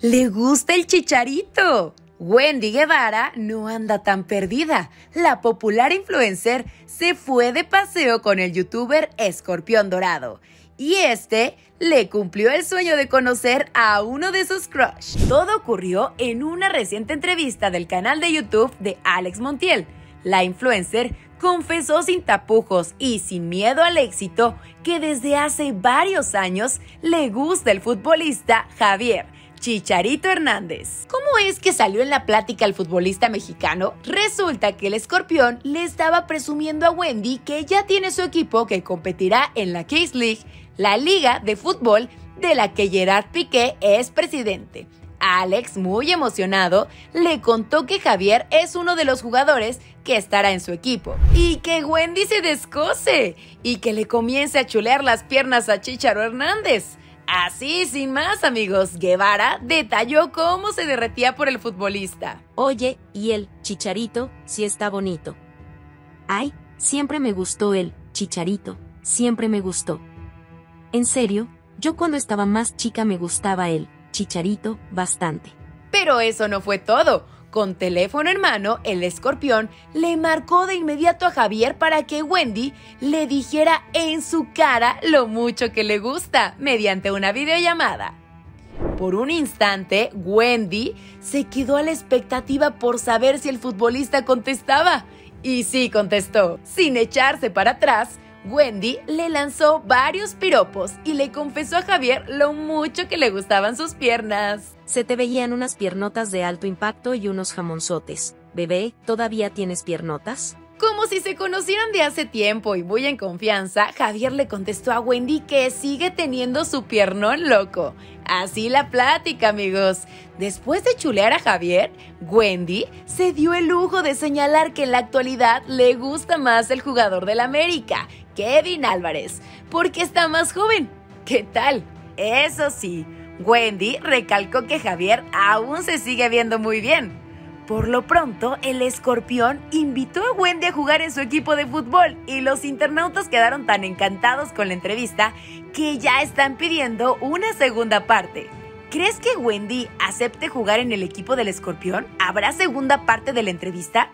Le gusta el chicharito. Wendy Guevara no anda tan perdida. La popular influencer se fue de paseo con el youtuber Escorpión Dorado. Y este le cumplió el sueño de conocer a uno de sus crush. Todo ocurrió en una reciente entrevista del canal de YouTube de Alex Montiel. La influencer confesó sin tapujos y sin miedo al éxito que desde hace varios años le gusta el futbolista Javier Chicharito Hernández. ¿Cómo es que salió en la plática el futbolista mexicano? Resulta que el escorpión le estaba presumiendo a Wendy que ya tiene su equipo que competirá en la Case League, la liga de fútbol de la que Gerard Piqué es presidente. Alex, muy emocionado, le contó que Javier es uno de los jugadores que estará en su equipo y que Wendy se descose y que le comience a chulear las piernas a Chicharo Hernández. Así, sin más amigos, Guevara detalló cómo se derretía por el futbolista. Oye, y el chicharito, si está bonito. Ay, siempre me gustó el chicharito, siempre me gustó. En serio, yo cuando estaba más chica me gustaba el chicharito bastante. Pero eso no fue todo. Con teléfono en mano, el escorpión le marcó de inmediato a Javier para que Wendy le dijera en su cara lo mucho que le gusta mediante una videollamada. Por un instante, Wendy se quedó a la expectativa por saber si el futbolista contestaba. Y sí contestó, sin echarse para atrás, Wendy le lanzó varios piropos y le confesó a Javier lo mucho que le gustaban sus piernas. Se te veían unas piernotas de alto impacto y unos jamonzotes. Bebé, ¿todavía tienes piernotas? Como si se conocieran de hace tiempo y muy en confianza, Javier le contestó a Wendy que sigue teniendo su piernón loco. Así la plática, amigos. Después de chulear a Javier, Wendy se dio el lujo de señalar que en la actualidad le gusta más el jugador del América, Kevin Álvarez, porque está más joven. ¿Qué tal? Eso sí, Wendy recalcó que Javier aún se sigue viendo muy bien por lo pronto, el escorpión invitó a Wendy a jugar en su equipo de fútbol y los internautas quedaron tan encantados con la entrevista que ya están pidiendo una segunda parte. ¿Crees que Wendy acepte jugar en el equipo del escorpión? ¿Habrá segunda parte de la entrevista?